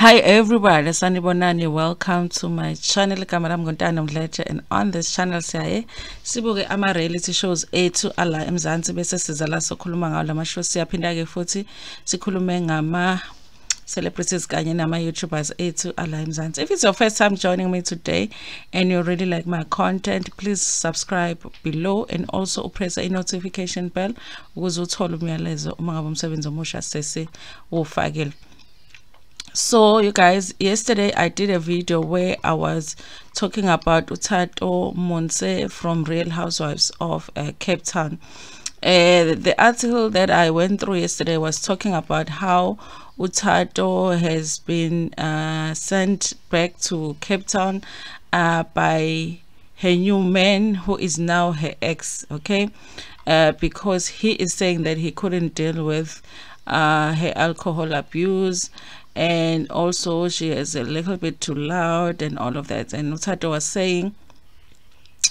Hi everybody, sanibonani. Welcome to my channel. Igama lami nguNtando Mdletshe and on this channel siyaye sibuke ama reality shows ethu ala eMzansi bese siza la sokhuluma ngawo lama shows siyaphinda ke futhi sikhulume ngama celebrities kanye nama YouTubers ethu ala eMzansi. If it's your first time joining me today and you really like my content, please subscribe below and also press a notification bell ukuze uthole umyalezo uma ngabe umsebenzi omusha sese ufakile. So you guys, yesterday I did a video where I was talking about Utato Montse from Real Housewives of uh, Cape Town. Uh, the article that I went through yesterday was talking about how Utato has been uh, sent back to Cape Town uh, by her new man who is now her ex okay uh, because he is saying that he couldn't deal with uh, her alcohol abuse and also she is a little bit too loud and all of that. And Utato was saying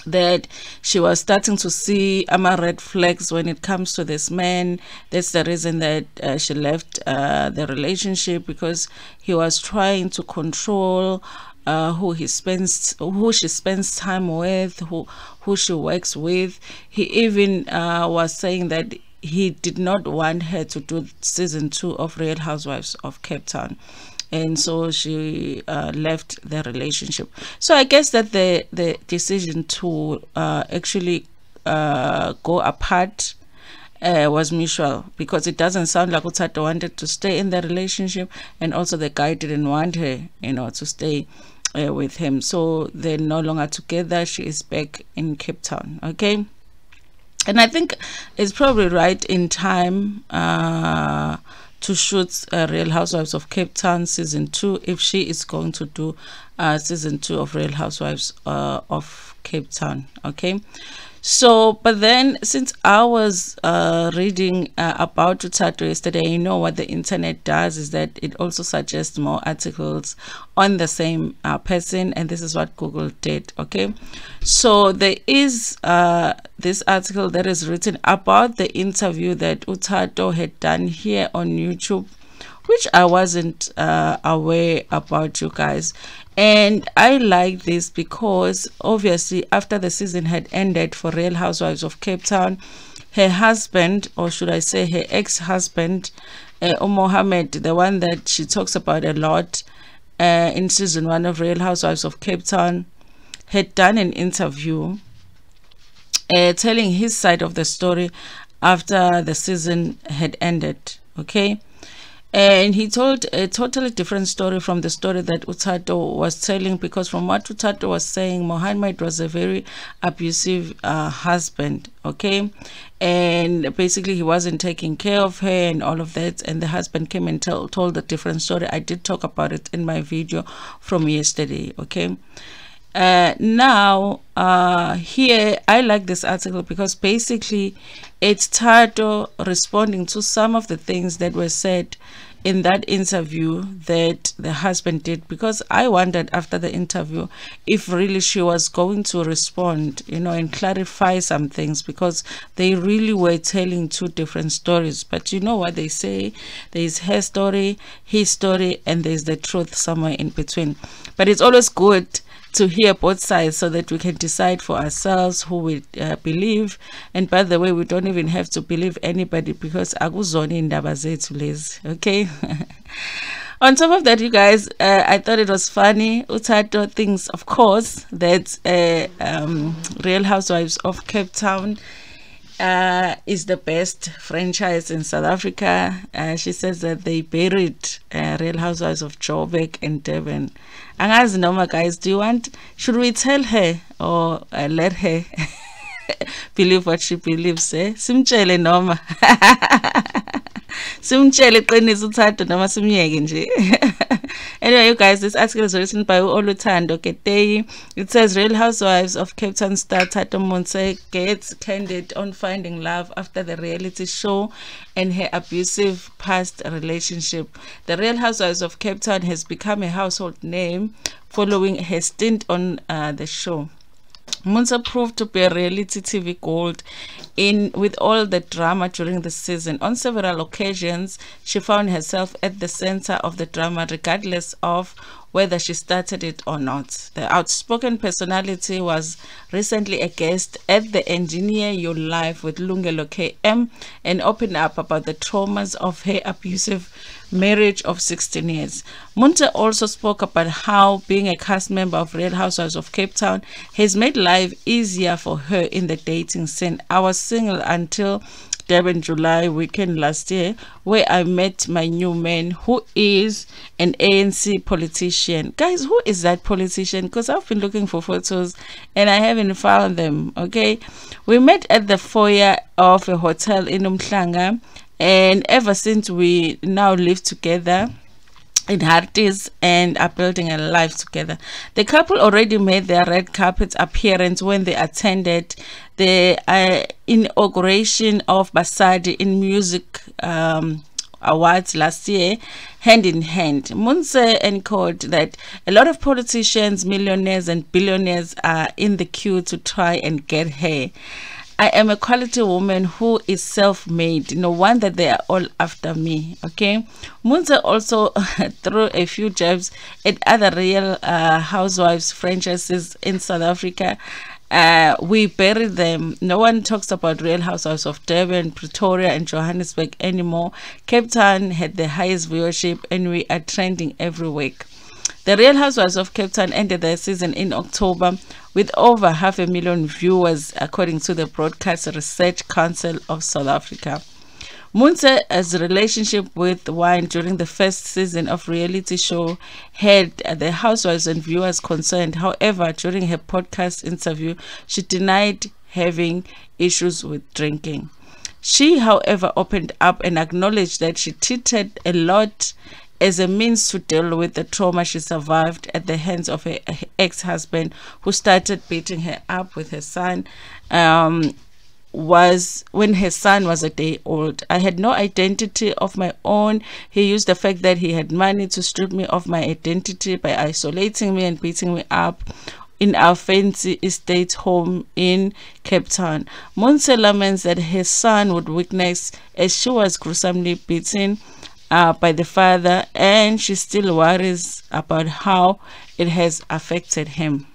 that she was starting to see ama red flags when it comes to this man. That's the reason that uh, she left uh, the relationship because he was trying to control uh, who he spends who she spends time with who who she works with. He even uh, was saying that he did not want her to do season two of Real Housewives of Cape Town. And so she uh, left the relationship. So i guess that the the decision to uh, actually uh, go apart uh, was mutual. Because it doesn't sound like Utsato wanted to stay in the relationship and also the guy didn't want her you know to stay uh, with him. So they're no longer together. She is back in Cape Town. Okay and I think it's probably right in time uh, to shoot uh, Real Housewives of Cape Town season two if she is going to do uh, season two of Real Housewives uh, of Cape Town. Okay. So, but then since I was uh, reading uh, about Utato yesterday, you know what the internet does is that it also suggests more articles on the same uh, person, and this is what Google did. Okay, so there is uh, this article that is written about the interview that Utato had done here on YouTube which I wasn't uh, aware about you guys. And I like this because obviously after the season had ended for Real Housewives of Cape Town, her husband, or should I say her ex-husband, uh, Mohammed, the one that she talks about a lot uh, in season one of Real Housewives of Cape Town, had done an interview uh, telling his side of the story after the season had ended. Okay and he told a totally different story from the story that Utato was telling because from what Utato was saying Mohammed was a very abusive uh, husband okay? And basically he wasn't taking care of her and all of that and the husband came and told a different story. I did talk about it in my video from yesterday okay uh, now uh, here I like this article because basically it's Thato responding to some of the things that were said in that interview that the husband did because I wondered after the interview if really she was going to respond you know and clarify some things because they really were telling two different stories. But you know what they say? There's her story his story and there's the truth somewhere in between. But it's always good to hear both sides so that we can decide for ourselves who we uh, believe. And by the way we don't even have to believe anybody because akuzona indaba zethu okay? On top of that you guys uh, i thought it was funny utato thinks of course that uh, um, real housewives of cape town uh, is the best franchise in South Africa. Uh, she says that they buried uh, Real Housewives of Joburg and Durban. And as noma guys, do you want, should we tell her or uh, let her believe what she believes? Eh? Simtshele noma. simtshele iqiniso uthando noma simyeke nje anyway you guys this article is written by Oluthando Keteyi. It says real housewives of Cape Town star Thato Montse gets candid on finding love after the reality show and her abusive past relationship. The real housewives of Cape Town has become a household name following her stint on uh, the show Montse proved to be a reality TV gold in with all the drama during the season. On several occasions, she found herself at the center of the drama regardless of whether she started it or not. The outspoken personality was recently a guest at the Engineer Your Life with Lungelo KM and opened up about the traumas of her abusive marriage of 16 years. Montse also spoke about how being a cast member of Real Housewives of Cape Town has made life easier for her in the dating scene. I was single until Durban July weekend last year, where I met my new man who is an ANC politician. Guys, who is that politician? Because I've been looking for photos and I haven't found them. Okay, we met at the foyer of a hotel in Umhlanga, and ever since we now live together in Harties and are building a life together. The couple already made their red carpet appearance when they attended the uh, inauguration of Basadi in Music um, Awards last year, hand in hand. Montse encoded that a lot of politicians, millionaires, and billionaires are in the queue to try and get her. I am a quality woman who is self-made. No wonder they are all after me. Okay. Montse also threw a few jabs at other real uh, housewives franchises in South Africa. Uh, we bury them. No one talks about Real Housewives of Durban, Pretoria, and Johannesburg anymore. Cape Town had the highest viewership, and we are trending every week. The Real Housewives of Cape Town ended their season in October with over half a million viewers, according to the Broadcast Research Council of South Africa. Montse's relationship with wine during the first season of reality show had the housewives and viewers concerned. However, during her podcast interview, she denied having issues with drinking. She, however, opened up and acknowledged that she cheated a lot as a means to deal with the trauma she survived at the hands of her ex-husband who started beating her up with her son um, was when her son was a day old. I had no identity of my own. He used the fact that he had money to strip me of my identity by isolating me and beating me up in our fancy estate home in Cape Town. Montse laments that her son would witness as she was gruesomely beaten uh, by the father and she still worries about how it has affected him.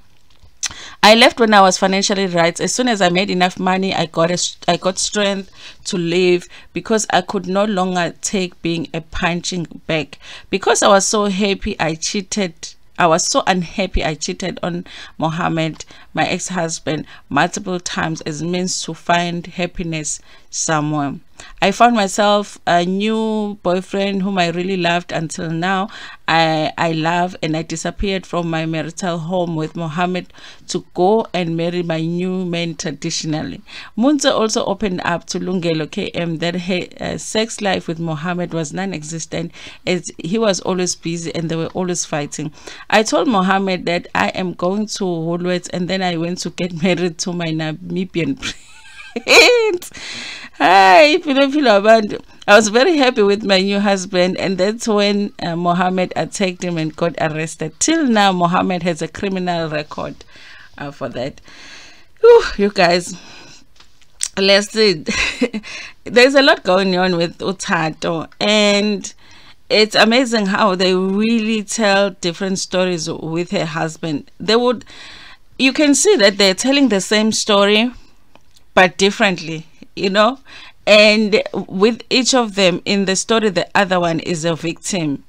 I left when I was financially right. As soon as I made enough money, I got a, I got strength to live because I could no longer take being a punching bag. Because I was so happy, I cheated I was so unhappy I cheated on Mohammed, my ex-husband, multiple times as means to find happiness somewhere. I found myself a new boyfriend whom I really loved until now. I, I love and I disappeared from my marital home with Mohammed to go and marry my new man traditionally. Montse also opened up to Lungelo KM that her uh, sex life with Mohammed was non-existent as he was always busy and they were always fighting. I told Mohammed that I am going to Woolworths and then I went to get married to my Namibian prince. Hi, Philo I was very happy with my new husband, and that's when uh, Mohammed attacked him and got arrested. Till now, Mohammed has a criminal record uh, for that. Whew, you guys, let's see. There's a lot going on with Uthato, and it's amazing how they really tell different stories with her husband. They would, you can see that they're telling the same story, but differently you know? And with each of them in the story the other one is a victim.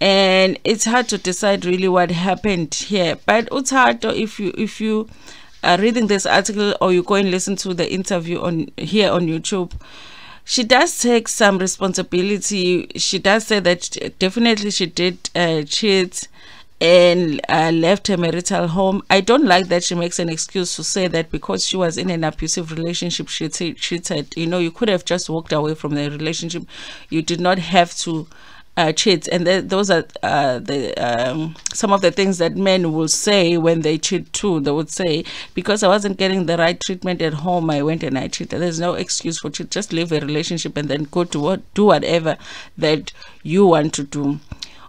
And it's hard to decide really what happened here. But it's hard if you if you are reading this article or you go and listen to the interview on here on youtube she does take some responsibility. She does say that definitely she did uh, cheat and uh, left her marital home. I don't like that she makes an excuse to say that because she was in an abusive relationship, she cheated. You know, you could have just walked away from the relationship. You did not have to uh, cheat. And th those are uh, the um, some of the things that men will say when they cheat too. They would say, because I wasn't getting the right treatment at home, I went and I cheated. There's no excuse for cheat. Just leave a relationship and then go to what, do whatever that you want to do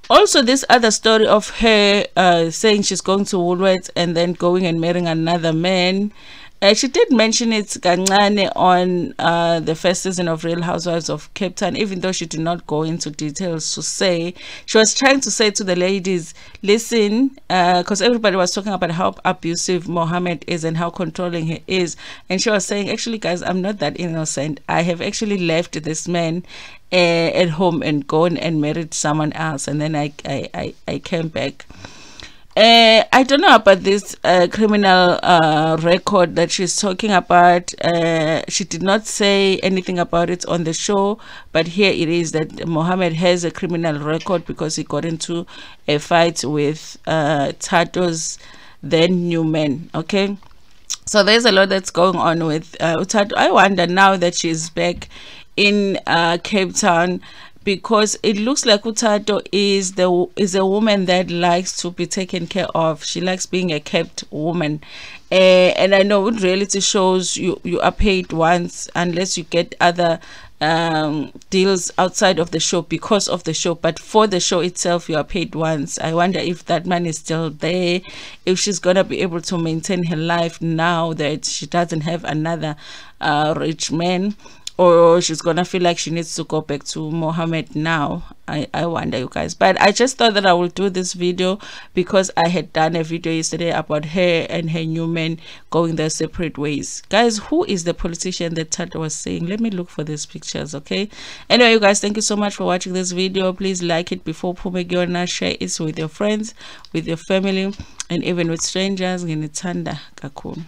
also this other story of her uh, saying she's going to Woolworths and then going and marrying another man uh, she did mention it kancane on uh, the first season of Real Housewives of Cape Town, even though she did not go into details to say. She was trying to say to the ladies, listen, because uh, everybody was talking about how abusive Mohammed is and how controlling he is. And she was saying, actually, guys, I'm not that innocent. I have actually left this man uh, at home and gone and married someone else. And then I, I, I, I came back. Uh, I don't know about this uh, criminal uh, record that she's talking about. Uh, she did not say anything about it on the show, but here it is that Mohammed has a criminal record because he got into a fight with uh, Thato's then new man. Okay, so there's a lot that's going on with uh, Thato. I wonder now that she's back in uh, Cape Town because it looks like Utato is the is a woman that likes to be taken care of. She likes being a kept woman. Uh, and I know with reality shows you you are paid once unless you get other um, deals outside of the show because of the show but for the show itself you are paid once i wonder if that man is still there if she's gonna be able to maintain her life now that she doesn't have another uh, rich man or she's gonna feel like she needs to go back to Mohammed now. I, I wonder you guys. But I just thought that I will do this video because I had done a video yesterday about her and her new man going their separate ways. Guys, who is the politician that Tata was saying? Let me look for these pictures, okay? Anyway, you guys, thank you so much for watching this video. Please like it before Pumegiona. Share it with your friends, with your family, and even with strangers. Nginithanda kakulu.